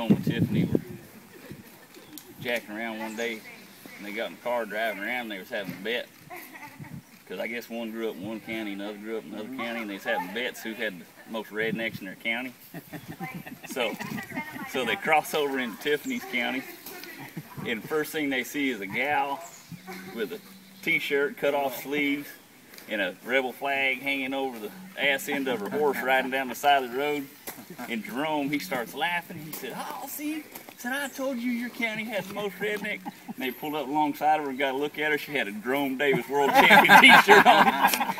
Jerome and Tiffany were jacking around one day, and they got in the car driving around. And they was having a bet because I guess one grew up in one county, another grew up in another county, and they was having bets who had the most rednecks in their county. So, so they cross over into Tiffany's county, and first thing they see is a gal with a t-shirt, cut off sleeves, and a rebel flag hanging over the ass end of her horse riding down the side of the road. And Jerome, he starts laughing. He said, "Oh, see," said, "I told you your county has the most redneck." And they pulled up alongside of her and got a look at her. She had a Jerome Davis World Champion T-shirt on.